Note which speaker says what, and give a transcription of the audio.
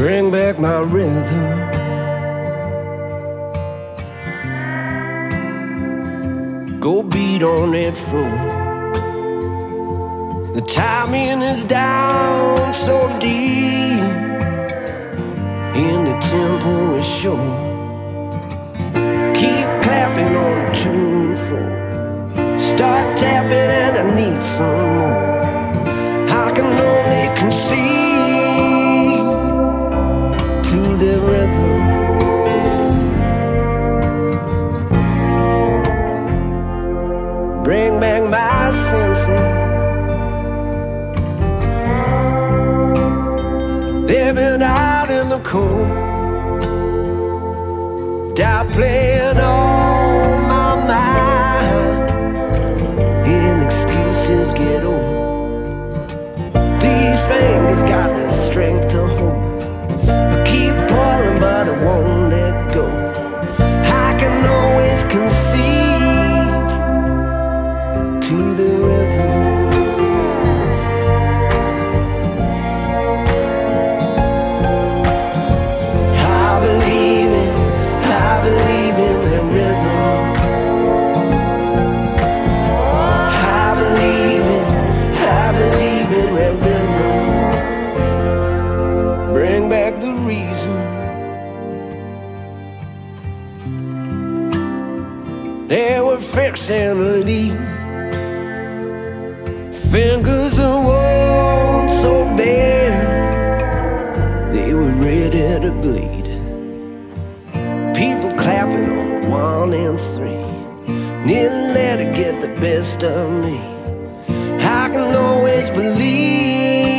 Speaker 1: Bring back my rhythm. Go beat on that floor. The timing is down so deep, and the tempo is sure. Keep clapping on the and four. Start tapping, and I need some more. I can only concede to the rhythm. Bring back my senses. They've been out in the cold, doubt playing on my mind, and excuses get old. These fingers got the strength to to the rhythm. I believe in, I believe in the rhythm. I believe in, I believe in rhythm. Bring back the reason. Were fixing to leave. Fingers are worn so bare, They were ready to bleed. People clapping on the one and three Nearly let it get the best of me. I can always believe